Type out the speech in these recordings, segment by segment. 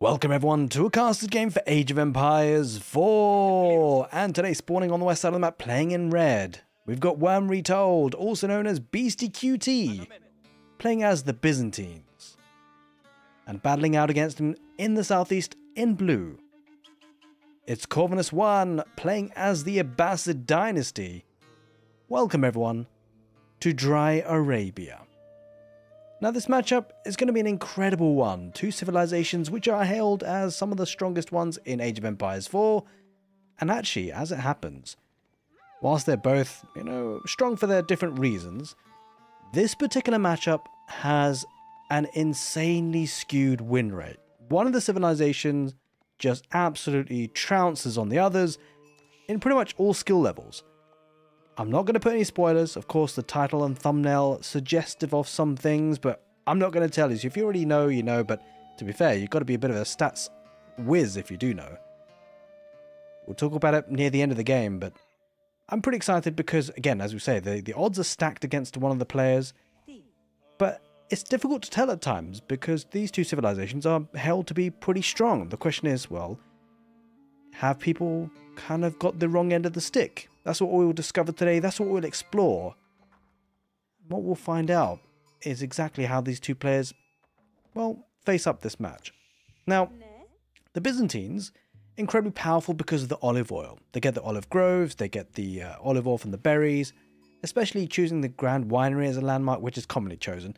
Welcome everyone to a casted game for Age of Empires 4! And today spawning on the west side of the map playing in red. We've got Worm Retold, also known as BeastyQT, playing as the Byzantines. And battling out against him in the southeast in blue. It's Corvinus 1 playing as the Abbasid Dynasty. Welcome everyone to Dry Arabia. Now this matchup is going to be an incredible one. Two civilizations which are hailed as some of the strongest ones in Age of Empires 4. And actually, as it happens, whilst they're both, you know, strong for their different reasons, this particular matchup has an insanely skewed win rate. One of the civilizations just absolutely trounces on the others in pretty much all skill levels. I'm not going to put any spoilers. Of course, the title and thumbnail suggestive of some things, but I'm not going to tell you. So if you already know, you know. But to be fair, you've got to be a bit of a stats whiz if you do know. We'll talk about it near the end of the game, but I'm pretty excited because, again, as we say, the, the odds are stacked against one of the players. But it's difficult to tell at times because these two civilizations are held to be pretty strong. The question is, well, have people kind of got the wrong end of the stick? That's what we will discover today. That's what we'll explore. What we'll find out is exactly how these two players, well, face up this match. Now, the Byzantines, incredibly powerful because of the olive oil. They get the olive groves, they get the uh, olive oil from the berries, especially choosing the Grand Winery as a landmark, which is commonly chosen.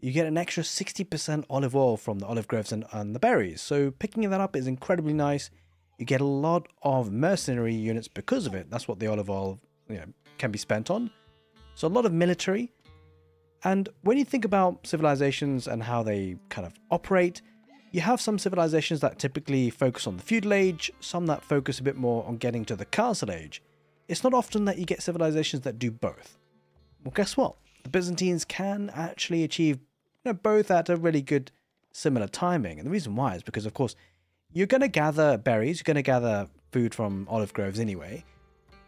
You get an extra 60% olive oil from the olive groves and, and the berries, so picking that up is incredibly nice. You get a lot of mercenary units because of it. That's what the olive oil you know, can be spent on. So a lot of military. And when you think about civilizations and how they kind of operate, you have some civilizations that typically focus on the feudal age, some that focus a bit more on getting to the castle age. It's not often that you get civilizations that do both. Well, guess what? The Byzantines can actually achieve you know, both at a really good similar timing. And the reason why is because, of course, you're going to gather berries, you're going to gather food from olive groves anyway,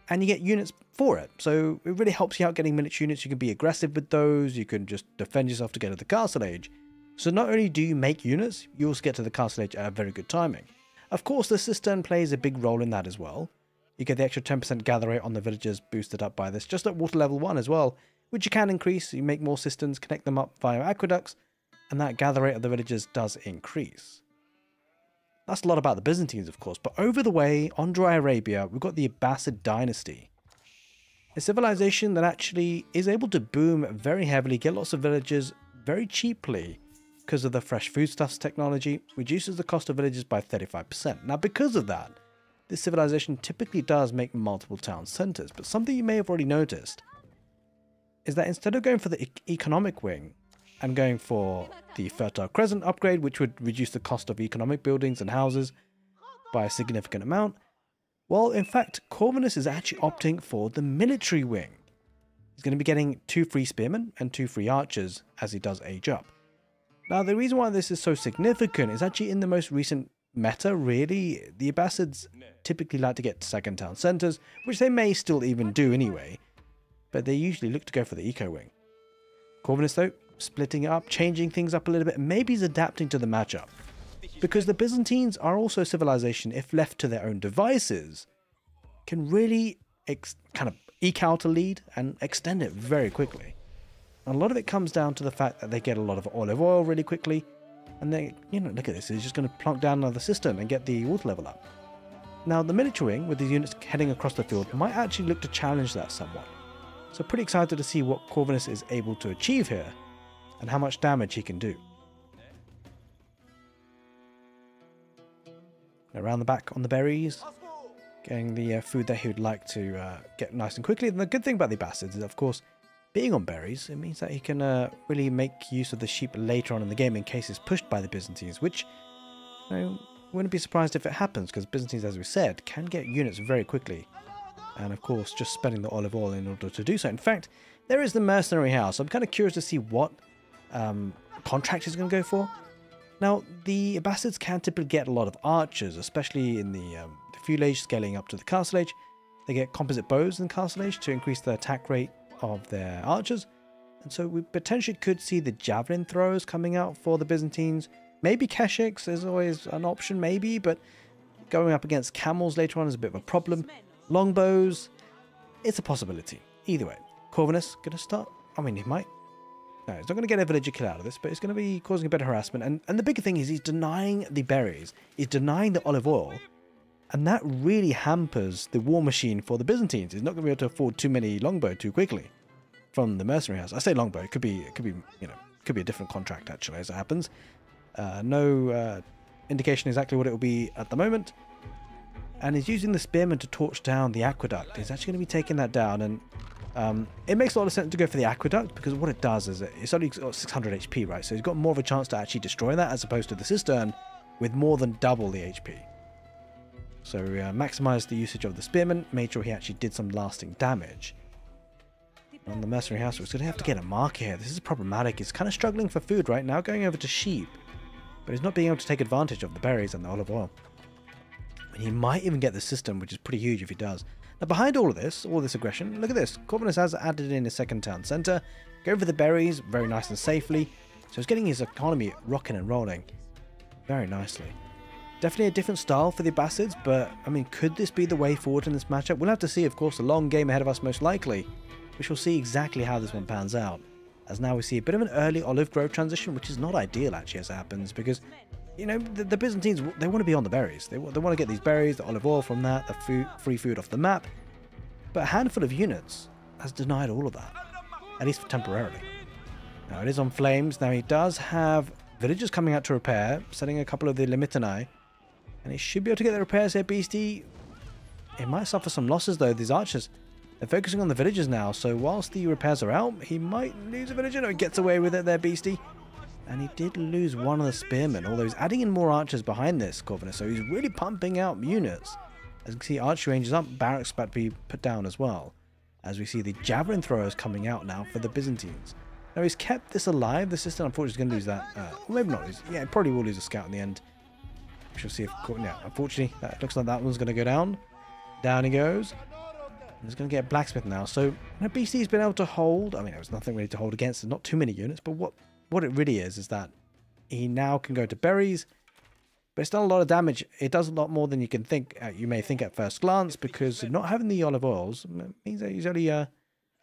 and you get units for it. So it really helps you out getting military units. You can be aggressive with those, you can just defend yourself to get to the castle age. So not only do you make units, you also get to the castle age at a very good timing. Of course, the cistern plays a big role in that as well. You get the extra 10% gather rate on the villagers boosted up by this, just at water level 1 as well, which you can increase. You make more cisterns, connect them up via aqueducts, and that gather rate of the villagers does increase. That's a lot about the Byzantines, of course, but over the way, on Dry Arabia, we've got the Abbasid dynasty. A civilization that actually is able to boom very heavily, get lots of villagers very cheaply because of the fresh foodstuffs technology, reduces the cost of villages by 35%. Now, because of that, this civilization typically does make multiple town centers, but something you may have already noticed is that instead of going for the e economic wing, and going for the Fertile Crescent upgrade, which would reduce the cost of economic buildings and houses by a significant amount. Well, in fact, Corvinus is actually opting for the military wing. He's going to be getting two free spearmen and two free archers as he does age up. Now, the reason why this is so significant is actually in the most recent meta, really. The Abbasids typically like to get second town centers, which they may still even do anyway, but they usually look to go for the eco wing. Corvinus, though, splitting it up, changing things up a little bit, maybe he's adapting to the matchup. Because the Byzantines are also a civilization, if left to their own devices, can really kind of eke out a lead and extend it very quickly. And a lot of it comes down to the fact that they get a lot of olive oil really quickly, and they, you know, look at this, he's just going to plunk down another cistern and get the water level up. Now, the military wing, with these units heading across the field, might actually look to challenge that somewhat. So pretty excited to see what Corvinus is able to achieve here and how much damage he can do. Around the back on the berries, getting the uh, food that he would like to uh, get nice and quickly. And the good thing about the Abbasids is, of course, being on berries, it means that he can uh, really make use of the sheep later on in the game in case he's pushed by the Byzantines, which you know, wouldn't be surprised if it happens, because Byzantines, as we said, can get units very quickly. And of course, just spending the olive oil in order to do so. In fact, there is the mercenary house. I'm kind of curious to see what um, contract is going to go for. Now, the Abbasids can typically get a lot of archers, especially in the, um, the age scaling up to the castle age. They get composite bows in castle age to increase the attack rate of their archers. And so we potentially could see the javelin throwers coming out for the Byzantines, Maybe Keshiks is always an option, maybe, but going up against camels later on is a bit of a problem. Longbows, it's a possibility. Either way, Corvinus going to start. I mean, he might. No, he's not going to get a villager kill out of this, but it's going to be causing a bit of harassment. And, and the bigger thing is he's denying the berries. He's denying the olive oil. And that really hampers the war machine for the Byzantines. He's not going to be able to afford too many longbow too quickly from the mercenary house. I say longbow. It could be, it could be, you know, could be a different contract actually, as it happens. Uh, no uh, indication exactly what it will be at the moment. And he's using the spearman to torch down the aqueduct. He's actually going to be taking that down, and um, it makes a lot of sense to go for the aqueduct because what it does is it, it's only got 600 HP, right? So he's got more of a chance to actually destroy that as opposed to the cistern with more than double the HP. So uh, maximized the usage of the spearman, made sure he actually did some lasting damage. On the mercenary house, we're going to have to get a mark here. This is problematic. He's kind of struggling for food right now, going over to sheep. But he's not being able to take advantage of the berries and the olive oil. And he might even get the cistern, which is pretty huge if he does. Now, behind all of this, all this aggression, look at this. Corvinus has added in a second town centre. Going for the berries, very nice and safely. So he's getting his economy rocking and rolling very nicely. Definitely a different style for the Abbasids, but I mean, could this be the way forward in this matchup? We'll have to see, of course, a long game ahead of us most likely. We shall see exactly how this one pans out. As now we see a bit of an early olive grove transition, which is not ideal actually as it happens, because, you know, the, the Byzantines, they want to be on the berries. They, they want to get these berries, the olive oil from that, the food, free food off the map. But a handful of units has denied all of that, at least temporarily. Now it is on flames. Now he does have villagers coming out to repair, setting a couple of the Limitanei. And he should be able to get the repairs here, Beasty. It might suffer some losses though, these archers. They're focusing on the villagers now, so whilst the repairs are out, he might lose a villager. No, he gets away with it there, Beasty. And he did lose one of the spearmen, although he's adding in more archers behind this, Corvinus, so he's really pumping out units. As you can see, archer range is up, barracks about to be put down as well. As we see the javelin throwers coming out now for the Byzantines. Now he's kept this alive, the cistern unfortunately is going to lose that. Uh, maybe not lose, yeah, probably will lose a scout in the end. We shall see if, yeah, unfortunately, that looks like that one's going to go down. Down he goes. He's going to get a Blacksmith now. So, you know, BC's been able to hold. I mean, there was nothing really to hold against. Not too many units. But what, what it really is, is that he now can go to berries. But it's done a lot of damage. It does a lot more than you can think. Uh, you may think at first glance, because not having the olive oils means that he's only uh,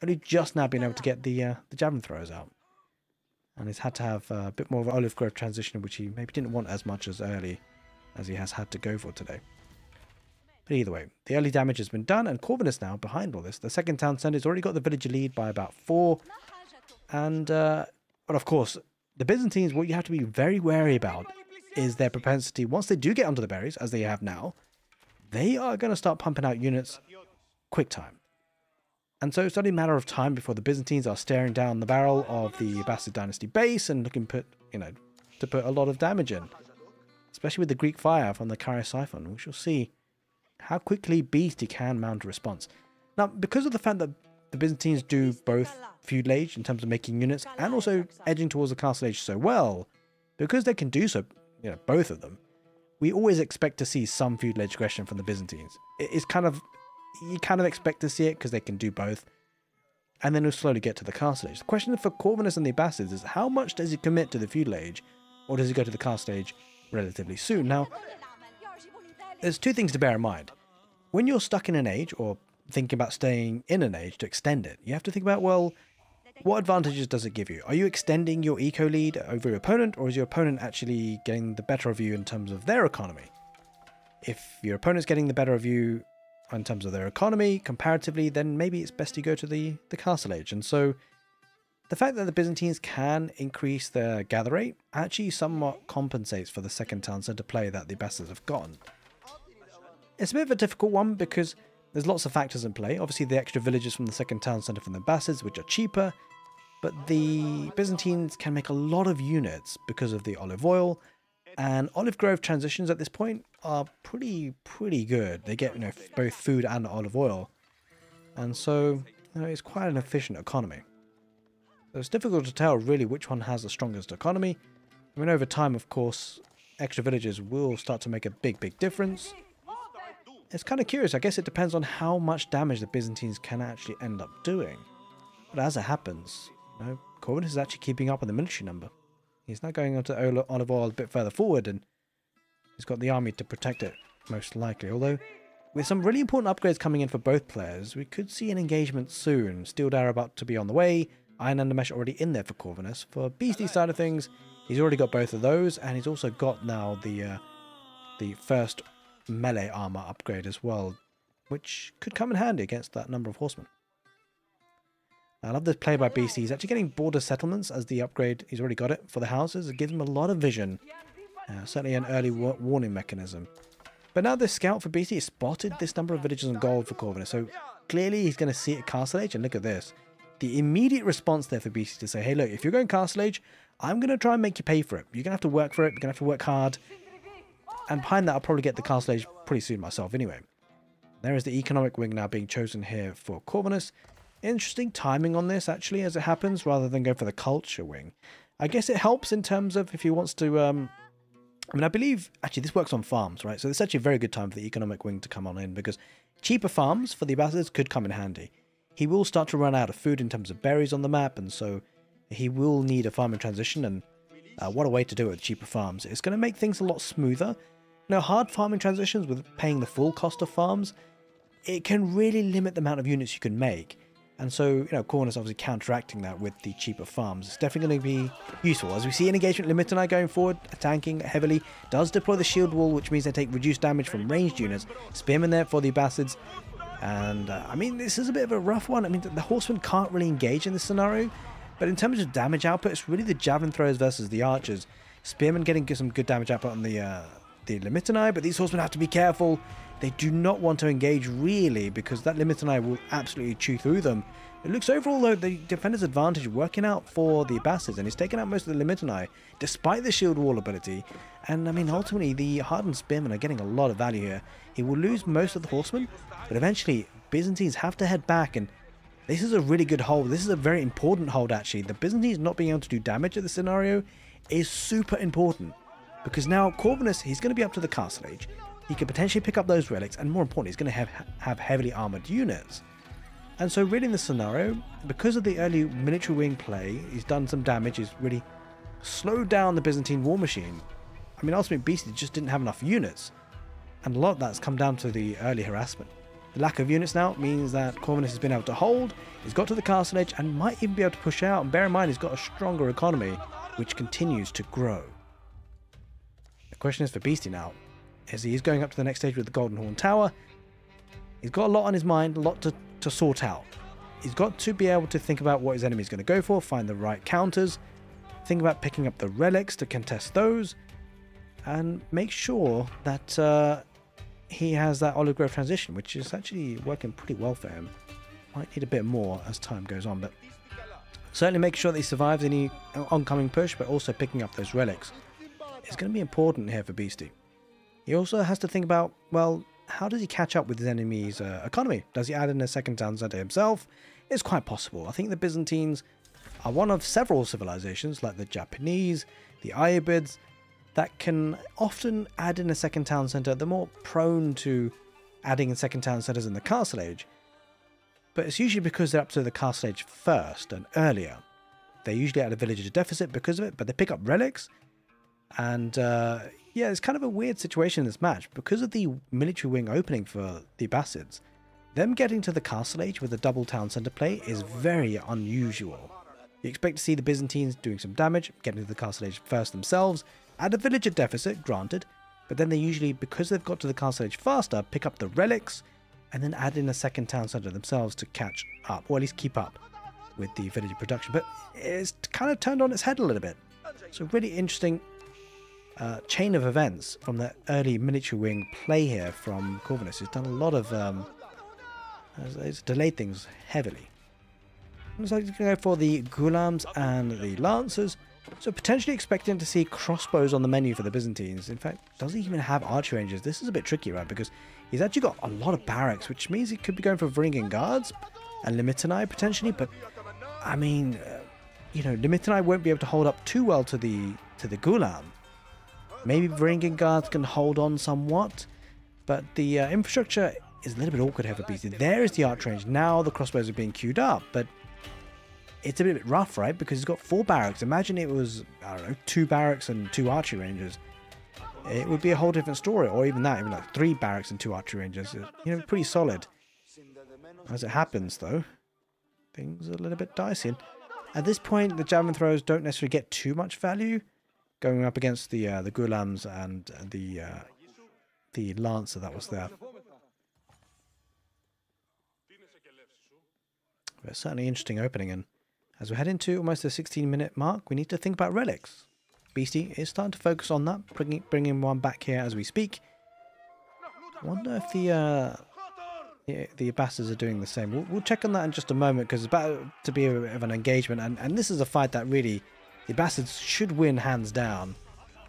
only just now been able to get the uh, the javelin throws out, and he's had to have uh, a bit more of an olive grove transition, which he maybe didn't want as much as early as he has had to go for today. But either way, the early damage has been done, and Corvinus now behind all this. The second town centre has already got the villager lead by about four. And, uh, but of course, the Byzantines, what you have to be very wary about is their propensity, once they do get onto the berries, as they have now, they are going to start pumping out units quick time. And so it's only a matter of time before the Byzantines are staring down the barrel of the Abbasid dynasty base and looking put, you know, to put a lot of damage in. Especially with the Greek fire from the Siphon. We shall see how quickly Beasty can mount a response. Now, because of the fact that the Byzantines do both feudal age in terms of making units and also edging towards the castle age so well, because they can do so, you know, both of them, we always expect to see some feudal age aggression from the Byzantines. It's kind of, you kind of expect to see it because they can do both. And then we'll slowly get to the castle age. The question for Corvinus and the Abbasids is how much does he commit to the feudal age, or does he go to the castle age relatively soon? Now, there's two things to bear in mind. When you're stuck in an age or thinking about staying in an age to extend it, you have to think about, well, what advantages does it give you? Are you extending your eco lead over your opponent, or is your opponent actually getting the better of you in terms of their economy? If your opponent's getting the better of you in terms of their economy comparatively, then maybe it's best to go to the, the castle age. And so the fact that the Byzantines can increase their gather rate actually somewhat compensates for the second town centre play that the Abbasids have gotten. It's a bit of a difficult one because there's lots of factors in play. Obviously, the extra villages from the second town centre from the Abbasids, which are cheaper, but the Byzantines can make a lot of units because of the olive oil, and olive grove transitions at this point are pretty pretty good. They get you know both food and olive oil, and so you know, it's quite an efficient economy. So it's difficult to tell really which one has the strongest economy. I mean, over time, of course, extra villages will start to make a big, big difference it's kind of curious. I guess it depends on how much damage the Byzantines can actually end up doing. But as it happens, you know, Corvinus is actually keeping up on the military number. He's now going on to Olive Oil a bit further forward, and he's got the army to protect it, most likely. Although, with some really important upgrades coming in for both players, we could see an engagement soon. Steel Dagger about to be on the way, Iron Undermesh already in there for Corvinus. For Beasty's side of things, he's already got both of those, and he's also got now the uh, the first melee armor upgrade as well, which could come in handy against that number of horsemen. I love this play by BC. He's actually getting border settlements as the upgrade. He's already got it for the houses. It gives him a lot of vision. Uh, certainly an early wa warning mechanism. But now the scout for BC has spotted this number of villages on gold for Corvinus. So clearly he's going to see it at Castle Age. And look at this. The immediate response there for BC to say, hey, look, if you're going Castle Age, I'm going to try and make you pay for it. You're going to have to work for it. You're going to have to work hard. And behind that, I'll probably get the Castle Age pretty soon myself anyway. There is the economic wing now being chosen here for Corvinus. Interesting timing on this, actually, as it happens, rather than go for the culture wing. I guess it helps in terms of if he wants to... Um, I mean, I believe... Actually, this works on farms, right? So it's actually a very good time for the economic wing to come on in, because cheaper farms for the Abbasids could come in handy. He will start to run out of food in terms of berries on the map, and so he will need a farming transition, and uh, what a way to do it with cheaper farms. It's going to make things a lot smoother. Now, hard farming transitions with paying the full cost of farms, it can really limit the amount of units you can make. And so, you know, Corvinus obviously counteracting that with the cheaper farms. It's definitely going to be useful. As we see an engagement Limitanei going forward, tanking heavily, does deploy the shield wall, which means they take reduced damage from ranged units. Spearman there for the Abbasids. And, uh, I mean, this is a bit of a rough one. I mean, the Horsemen can't really engage in this scenario. But in terms of damage output, it's really the Javelin throwers versus the Archers. Spearmen getting some good damage output on the, uh, the Limitanei, but these Horsemen have to be careful they do not want to engage really because that Limitanei will absolutely chew through them. It looks overall though the defender's advantage working out for the Abbasids and he's taken out most of the Limitanei despite the shield wall ability. And I mean ultimately the hardened spearmen are getting a lot of value here. He will lose most of the horsemen but eventually Byzantines have to head back and this is a really good hold. This is a very important hold actually. The Byzantines not being able to do damage at the scenario is super important because now Corvinus, he's going to be up to the castle age. He could potentially pick up those relics, and more importantly, he's going to have, have heavily armored units. And so reading the scenario, because of the early military wing play, he's done some damage, he's really slowed down the Byzantine war machine. I mean, ultimately, Beasty just didn't have enough units. And a lot of that's come down to the early harassment. The lack of units now means that Corvinus has been able to hold, he's got to the castle edge, and might even be able to push out. And bear in mind, he's got a stronger economy, which continues to grow. Question is for Beasty now, is going up to the next stage with the Golden Horn Tower. He's got a lot on his mind, a lot to, to sort out. He's got to be able to think about what his enemy is going to go for, find the right counters, think about picking up the relics to contest those, and make sure that uh, he has that olive grove transition, which is actually working pretty well for him. Might need a bit more as time goes on, but certainly make sure that he survives any oncoming push, but also picking up those relics. It's going to be important here for Beasty. He also has to think about, well, how does he catch up with his enemy's uh, economy? Does he add in a second town center himself? It's quite possible. I think the Byzantines are one of several civilizations, like the Japanese, the Ayyubids, that can often add in a second town center. They're more prone to adding in second town centers in the Castle Age, but it's usually because they're up to the Castle Age first and earlier. They usually at a village deficit because of it, but they pick up relics, and uh, yeah, it's kind of a weird situation in this match. Because of the military wing opening for the Abbasids, them getting to the castle age with a double town centre play is very unusual. You expect to see the Byzantines doing some damage, getting to the castle age first themselves, at a villager deficit, granted, but then they usually, because they've got to the castle age faster, pick up the relics, and then add in a second town centre themselves to catch up, or at least keep up with the villager production. But it's kind of turned on its head a little bit. So really interesting uh, chain of events from the early military wing play here from Corvinus. It's done a lot of... Um, it's delayed things heavily. Looks like he's going to go for the Ghulams and the Lancers. So potentially expecting to see crossbows on the menu for the Byzantines. In fact, does he even have archer ranges? This is a bit tricky, right? Because he's actually got a lot of barracks, which means he could be going for Varangian Guards and Limitanei potentially. But, I mean, uh, you know, Limitanei won't be able to hold up too well to the to the Ghulam. Maybe Varangian Guards can hold on somewhat, but the uh, infrastructure is a little bit awkward for BC. There is the arch range. Now the crossbows are being queued up, but it's a bit rough, right? Because he's got four barracks. Imagine it was, I don't know, two barracks and two archery ranges. It would be a whole different story, or even that, even like three barracks and two archery ranges. You know, pretty solid. As it happens, though, things are a little bit dicey. At this point, the javelin throws don't necessarily get too much value going up against the uh, the Ghulams and the uh, the Lancer that was there. But certainly interesting opening, and as we head into almost the 16 minute mark, we need to think about relics. Beasty is starting to focus on that, bringing, bringing one back here as we speak. I wonder if the, uh, the, the Abbasids are doing the same. We'll, we'll check on that in just a moment because it's about to be a bit of an engagement, and, and this is a fight that really the Abbasids should win hands down.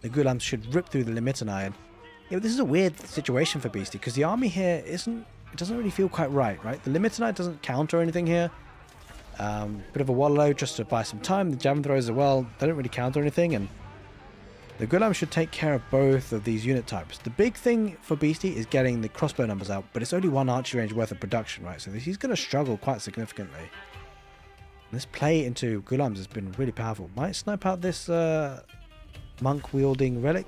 The Ghulams should rip through the Limitanei. And, you this is a weird situation for Beasty because the army here isn't, it doesn't really feel quite right, right? The Limitanei doesn't counter anything here. Um, bit of a wallow just to buy some time. The javelin throwers as well, they don't really counter anything, and the Ghulam should take care of both of these unit types. The big thing for Beasty is getting the crossbow numbers out, but it's only one archery range worth of production, right? So he's going to struggle quite significantly. This play into Ghulams has been really powerful. Might snipe out this uh, monk-wielding relic,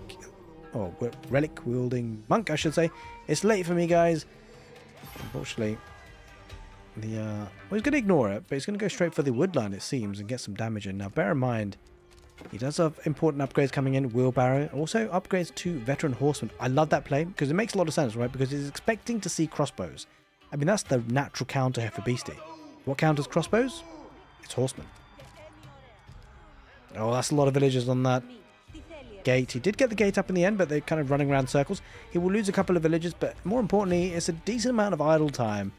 or relic-wielding monk, I should say. It's late for me, guys. Unfortunately, the uh, well, he's going to ignore it, but he's going to go straight for the woodline, it seems, and get some damage in. Now, bear in mind, he does have important upgrades coming in, wheelbarrow, also upgrades to veteran horseman. I love that play because it makes a lot of sense, right? Because he's expecting to see crossbows. I mean, that's the natural counter here for Beasty. What counters crossbows? It's horsemen. Oh, that's a lot of villagers on that gate. He did get the gate up in the end, but they're kind of running around circles. He will lose a couple of villagers, but more importantly, it's a decent amount of idle time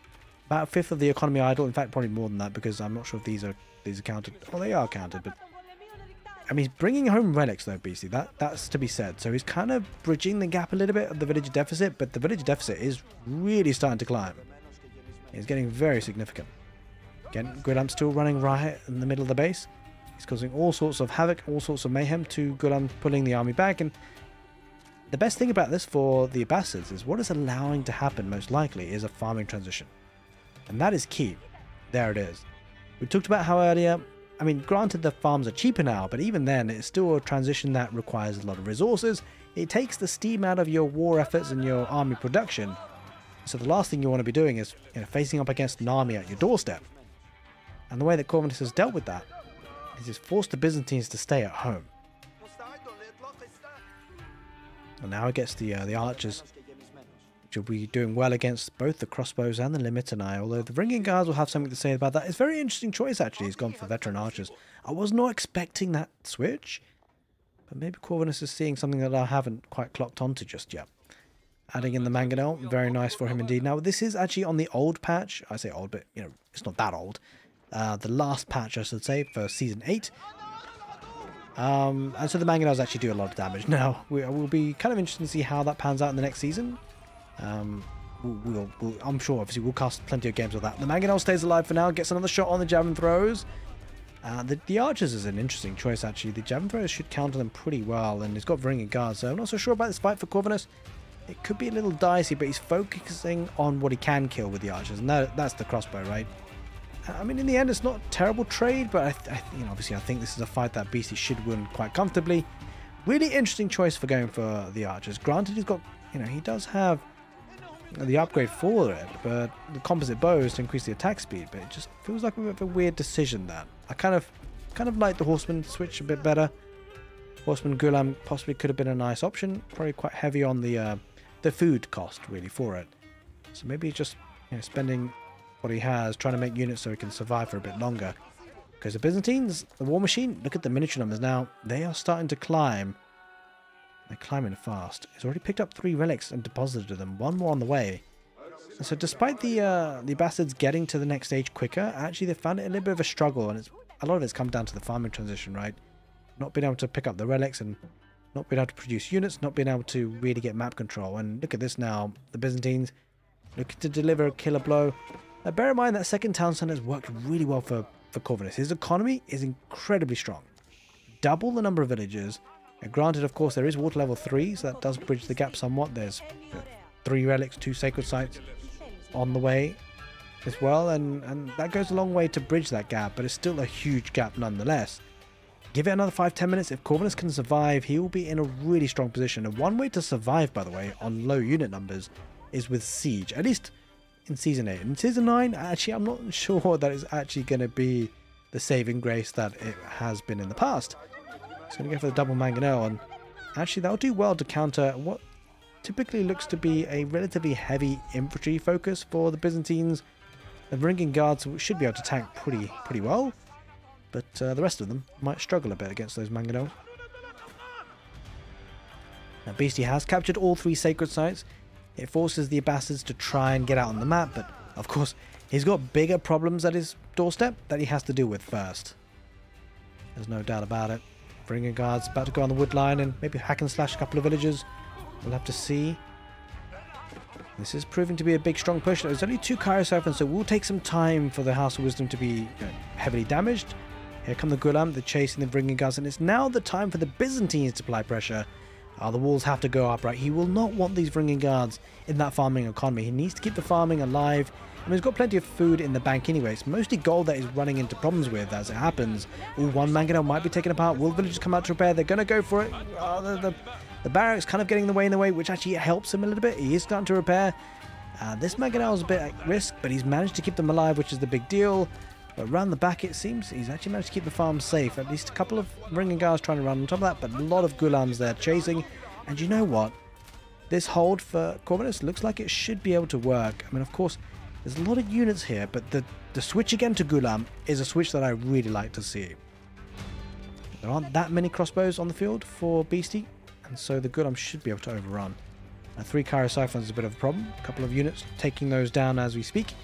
about a fifth of the economy idle. In fact, probably more than that because I'm not sure if these are these are counted. Well, they are counted, but I mean, he's bringing home relics though, BC. That that's to be said. So he's kind of bridging the gap a little bit of the village deficit, but the village deficit is really starting to climb. It's getting very significant. Again, Ghulam still running riot in the middle of the base. He's causing all sorts of havoc, all sorts of mayhem to Ghulam pulling the army back. And the best thing about this for the Abbasids is what is allowing to happen most likely is a farming transition. And that is key. There it is. We talked about how earlier, I mean, granted the farms are cheaper now, but even then, it's still a transition that requires a lot of resources. It takes the steam out of your war efforts and your army production. So the last thing you want to be doing is you know, facing up against an army at your doorstep. And the way that Corvinus has dealt with that is he's forced the Byzantines to stay at home. And now gets the uh, the archers which will be doing well against both the crossbows and the Limitanei, although the Varangian Guards will have something to say about that. It's a very interesting choice, actually. He's gone for veteran archers. I was not expecting that switch, but maybe Corvinus is seeing something that I haven't quite clocked onto just yet. Adding in the Mangonel, very nice for him indeed. Now, this is actually on the old patch. I say old, but, you know, it's not that old. Uh, the last patch, I should say, for Season 8. Um, and so the Mangonels actually do a lot of damage. Now, we will be kind of interested to see how that pans out in the next season. Um, we'll, we'll, I'm sure, obviously, we'll cast plenty of games with that. The Mangonel stays alive for now, gets another shot on the javelin throws. Uh, the, the Archers is an interesting choice, actually. The javelin throws should counter them pretty well, and he's got Varangian Guard, so I'm not so sure about this fight for Corvinus. It could be a little dicey, but he's focusing on what he can kill with the Archers, and that, that's the crossbow, right? I mean, in the end, it's not a terrible trade, but I, I, you know, obviously, I think this is a fight that Beasty should win quite comfortably. Really interesting choice for going for the Archers. Granted, he's got, you know, he does have the upgrade for it, but the composite bows to increase the attack speed, but it just feels like a bit of a weird decision that. I kind of kind of like the horseman switch a bit better. Horseman Ghulam possibly could have been a nice option, probably quite heavy on the uh, the food cost really for it. So maybe just you know, spending what he has, trying to make units so he can survive for a bit longer. Because the Byzantines, the war machine, look at the miniature numbers now, they are starting to climb they're climbing fast. He's already picked up three relics and deposited them, one more on the way. And so despite the uh, the Abbasids getting to the next stage quicker, actually they found it a little bit of a struggle, and it's a lot of it's come down to the farming transition, right? Not being able to pick up the relics and not being able to produce units, not being able to really get map control. And look at this now, the Byzantines looking to deliver a killer blow. Now bear in mind that second town centre has worked really well for, for Corvinus. His economy is incredibly strong. Double the number of villagers, and granted, of course, there is water level 3, so that does bridge the gap somewhat. There's three relics, two sacred sites on the way. as well, and, and that goes a long way to bridge that gap, but it's still a huge gap nonetheless. Give it another 5-10 minutes, if Corvinus can survive, he will be in a really strong position. And one way to survive, by the way, on low unit numbers is with Siege, at least in Season 8. In Season 9, actually, I'm not sure that it's actually going to be the saving grace that it has been in the past. It's going to go for the double Mangonel, and actually that'll do well to counter what typically looks to be a relatively heavy infantry focus for the Byzantines. The Varangian Guards should be able to tank pretty pretty well, but uh, the rest of them might struggle a bit against those Mangonels. Now Beasty has captured all three sacred sites. It forces the Abbasids to try and get out on the map, but of course he's got bigger problems at his doorstep that he has to deal with first. There's no doubt about it. Varangian Guards about to go on the wood line and maybe hack and slash a couple of villagers. We'll have to see. This is proving to be a big strong push. There's only two Kairos so we'll take some time for the House of Wisdom to be you know, heavily damaged. Here come the Ghulam, the chasing the Varangian Guards, and it's now the time for the Byzantines to apply pressure. Uh, the walls have to go up, right? He will not want these Varangian Guards in that farming economy. He needs to keep the farming alive. I mean, he's got plenty of food in the bank anyway. It's mostly gold that he's running into problems with as it happens. Ooh, one Mangonel might be taken apart. Will villagers come out to repair? They're going to go for it. Oh, the, the, the, barracks kind of getting in the way in the way, which actually helps him a little bit. He is starting to repair. Uh, this Mangonel is a bit at risk, but he's managed to keep them alive, which is the big deal. But around the back, it seems he's actually managed to keep the farm safe. At least a couple of Varangian Guards trying to run on top of that, but a lot of Ghulams there chasing. And you know what? This hold for Corvinus looks like it should be able to work. I mean, of course, there's a lot of units here, but the, the switch again to Ghulam is a switch that I really like to see. There aren't that many crossbows on the field for Beasty, and so the Ghulam should be able to overrun. Now, three Cheirosiphons is a bit of a problem. A couple of units taking those down as we speak.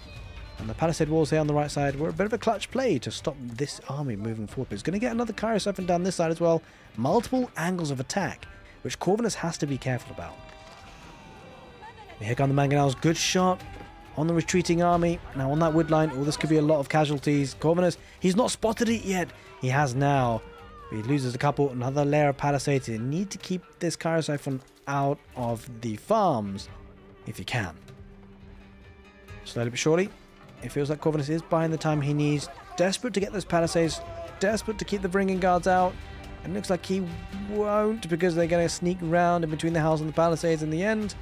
And the palisade walls here on the right side were a bit of a clutch play to stop this army moving forward. But it's going to get another Cheirosiphon down this side as well. Multiple angles of attack, which Corvinus has to be careful about. Here come the Mangonels. Good shot on the retreating army. Now on that wood line, oh, this could be a lot of casualties. Corvinus, he's not spotted it yet. He has now. He loses a couple, another layer of palisades. You need to keep this Cheirosiphon out of the farms, if you can. Slowly but surely, it feels like Corvinus is buying the time he needs. Desperate to get those palisades, desperate to keep the Varangian Guards out. And looks like he won't because they're going to sneak around in between the house and the palisades in the end.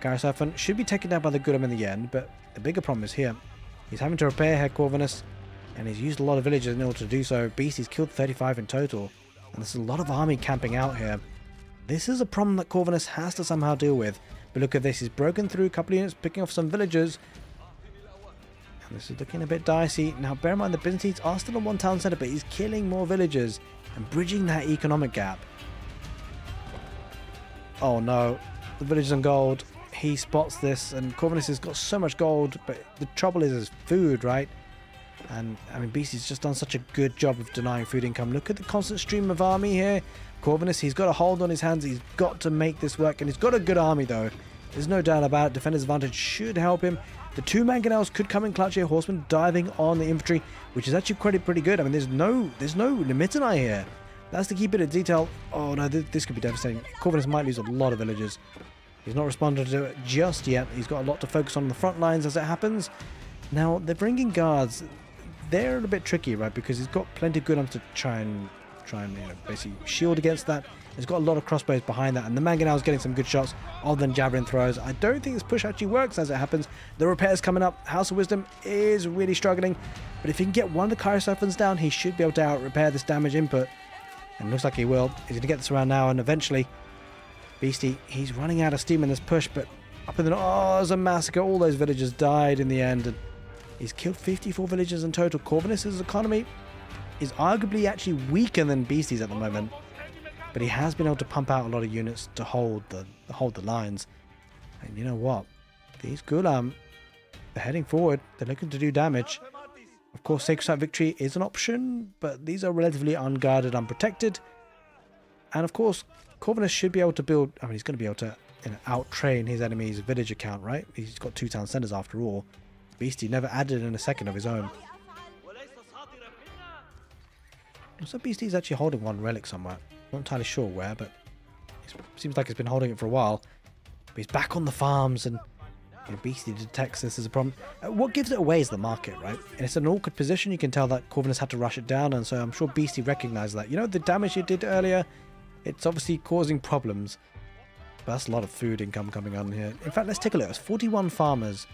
Cheirosiphon should be taken down by the Ghulam in the end, but the bigger problem is here. He's having to repair Herr Corvinus, and he's used a lot of villagers in order to do so. Beast, he's killed 35 in total, and there's a lot of army camping out here. This is a problem that Corvinus has to somehow deal with. But look at this, he's broken through a couple of units, picking off some villagers. And this is looking a bit dicey. Now, bear in mind, the Byzantines are still in one town centre, but he's killing more villagers and bridging that economic gap. Oh no, the villagers on gold he spots this, and Corvinus has got so much gold, but the trouble is his food, right? And, I mean, Beasty's just done such a good job of denying food income. Look at the constant stream of army here. Corvinus, he's got a hold on his hands. He's got to make this work, and he's got a good army, though. There's no doubt about it. Defender's advantage should help him. The two Mangonels could come in clutch here. Horseman diving on the infantry, which is actually pretty, pretty good. I mean, there's no there's no Limitanei here. That's the key bit of detail. Oh, no, th this could be devastating. Corvinus might lose a lot of villagers. He's not responded to it just yet. He's got a lot to focus on the front lines as it happens. Now, the Varangian Guards, they're a bit tricky, right? Because he's got plenty of good arms to try and try and you know, basically shield against that. He's got a lot of crossbows behind that, and the Mangonel's getting some good shots other than javelin throws. I don't think this push actually works as it happens. The repairs coming up. House of Wisdom is really struggling, but if he can get one of the Cheirosiphons down, he should be able to out repair this damage input. And looks like he will. He's going to get this around now, and eventually Beasty, he's running out of steam in this push, but up in the... Oh, there's a massacre. All those villagers died in the end. And he's killed 54 villagers in total. Corvinus' economy is arguably actually weaker than Beasty's at the moment. But he has been able to pump out a lot of units to hold the hold the lines. And you know what? These Ghulam, they're heading forward. They're looking to do damage. Of course, Sacred Site Victory is an option, but these are relatively unguarded, unprotected. And of course, Corvinus should be able to build... I mean, he's going to be able to you know, out-train his enemy's village account, right? He's got two town centers after all. Beasty never added in a second of his own. So Beasty's actually holding one relic somewhere. Not entirely sure where, but it seems like he's been holding it for a while. But he's back on the farms and You know, Beasty detects this as a problem. Uh, what gives it away is the market, right? And it's an awkward position. You can tell that Corvinus had to rush it down, and so I'm sure Beasty recognized that. You know, the damage it did earlier, it's obviously causing problems. But that's a lot of food income coming on here. In fact, let's take a look. It's 41 farmers.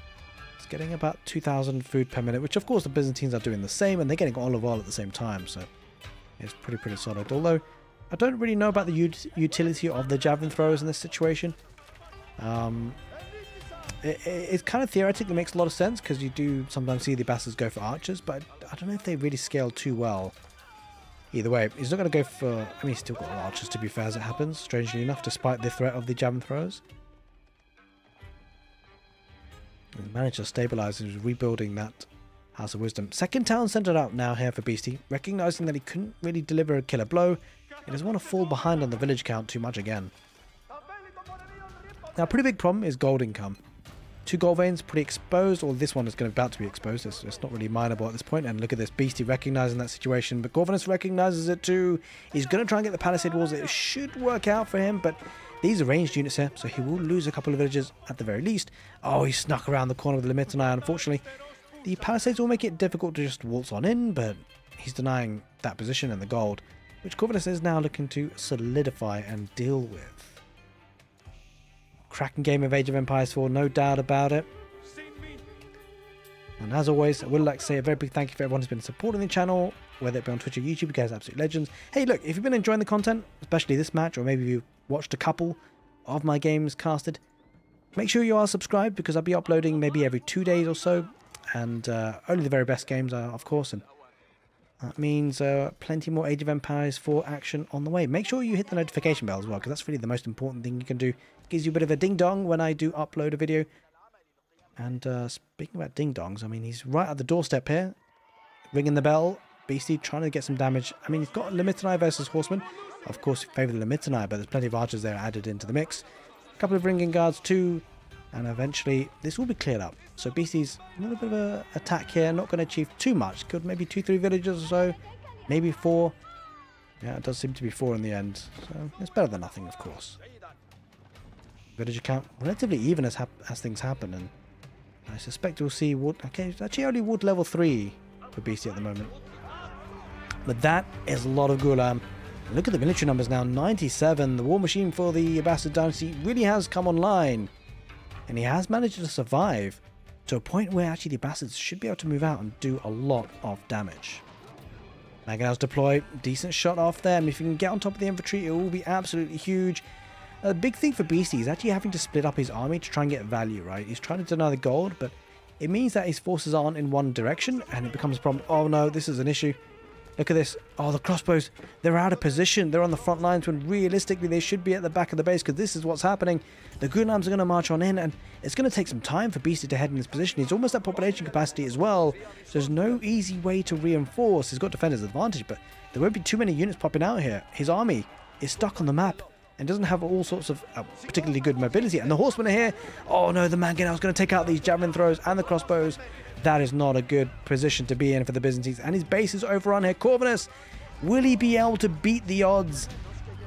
It's getting about 2,000 food per minute, which of course the Byzantines are doing the same, and they're getting olive oil at the same time, so it's pretty, pretty solid. Although, I don't really know about the utility of the javelin throwers in this situation. Um, it, it, it, kind of theoretically makes a lot of sense because you do sometimes see the Abbasids go for archers, but I don't know if they really scale too well. Either way, he's not going to go for... I mean, he's still got archers to be fair as it happens, strangely enough, despite the threat of the javelin throwers. He managed to stabilize and is rebuilding that House of Wisdom. Second town centered out now here for Beasty, recognizing that he couldn't really deliver a killer blow. He doesn't want to fall behind on the village count too much again. Now, a pretty big problem is gold income. Two gold veins pretty exposed, or this one is going to about to be exposed. It's, it's not really mineable at this point. And look at this Beasty recognizing that situation, but Corvinus recognizes it too. He's going to try and get the palisade walls. It should work out for him, but these are ranged units here, so he will lose a couple of villages at the very least. Oh, he snuck around the corner with the Limitanei, unfortunately. The palisades will make it difficult to just waltz on in, but he's denying that position and the gold, which Corvinus is now looking to solidify and deal with. Cracking game of Age of Empires 4, no doubt about it. And as always, I would like to say a very big thank you for everyone who's been supporting the channel, whether it be on Twitch or YouTube, you guys are absolute legends. Hey, look, if you've been enjoying the content, especially this match, or maybe you've watched a couple of my games casted, make sure you are subscribed because I'll be uploading maybe every two days or so, and uh, only the very best games, are, of course, and that means uh, plenty more Age of Empires 4 action on the way. Make sure you hit the notification bell as well, because that's really the most important thing you can do. Gives you a bit of a ding-dong when I do upload a video. And uh, speaking about ding-dongs, I mean, he's right at the doorstep here, ringing the bell. Beasty trying to get some damage. I mean, he's got Limitanei versus Horseman. Of course, favour the Limitanei, but there's plenty of archers there added into the mix. A couple of Varangian guards too, and eventually this will be cleared up. So Beasty's a little bit of an attack here, not going to achieve too much. Could maybe two, three villages or so, maybe four. Yeah, it does seem to be four in the end, so it's better than nothing, of course. Villager count relatively even as as things happen, and I suspect we'll see wood. Okay, actually only wood level three for BC at the moment. But that is a lot of Ghulam. Look at the military numbers now, 97. The war machine for the Abbasid dynasty really has come online and he has managed to survive to a point where actually the Abbasids should be able to move out and do a lot of damage. Mangonels deploy, decent shot off there, and if you can get on top of the infantry, it will be absolutely huge. A big thing for Beasty is actually having to split up his army to try and get value, right? He's trying to deny the gold, but it means that his forces aren't in one direction, and it becomes a problem. Oh no, this is an issue. Look at this. Oh, the crossbows, they're out of position. They're on the front lines when realistically they should be at the back of the base because this is what's happening. The Ghulams are going to march on in and it's going to take some time for Beasty to head in his position. He's almost at population capacity as well. So there's no easy way to reinforce. He's got defender's advantage, but there won't be too many units popping out here. His army is stuck on the map and doesn't have all sorts of uh, particularly good mobility. And the horsemen are here. Oh no, the Mangonel is going to take out these javelin throws and the crossbows. That is not a good position to be in for the Byzantines. And his base is overrun here. Corvinus, will he be able to beat the odds?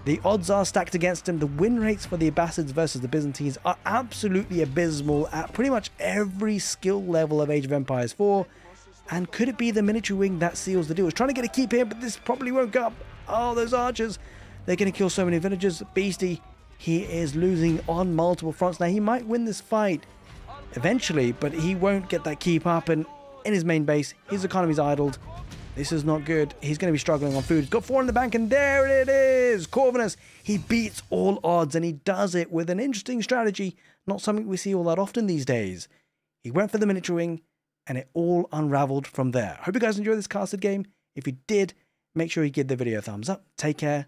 The odds are stacked against him. The win rates for the Abbasids versus the Byzantines are absolutely abysmal at pretty much every skill level of Age of Empires 4. And could it be the military wing that seals the deal? He's trying to get a keep here, but this probably won't go up. Oh, those archers. They're going to kill so many villagers. Beasty, he is losing on multiple fronts. Now, he might win this fight eventually, but he won't get that keep up. And in his main base, his economy's idled. This is not good. He's going to be struggling on food. He's got four in the bank, and there it is. Corvinus, he beats all odds, and he does it with an interesting strategy. Not something we see all that often these days. He went for the miniature wing, and it all unraveled from there. Hope you guys enjoyed this casted game. If you did, make sure you give the video a thumbs up. Take care,